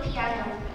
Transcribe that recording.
piano.